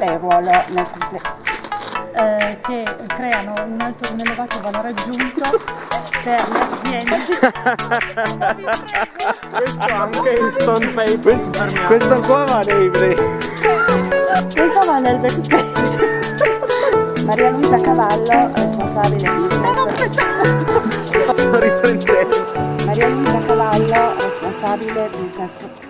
qual è il ruolo nel complesso? eh, che creano un, alto, un elevato valore aggiunto per le aziende. Questo anche il stone paper. Questo, questo qua va nei Questo va nel backstage. Maria Luisa Cavallo, responsabile business. Riprendete. Maria Luisa Cavallo, responsabile business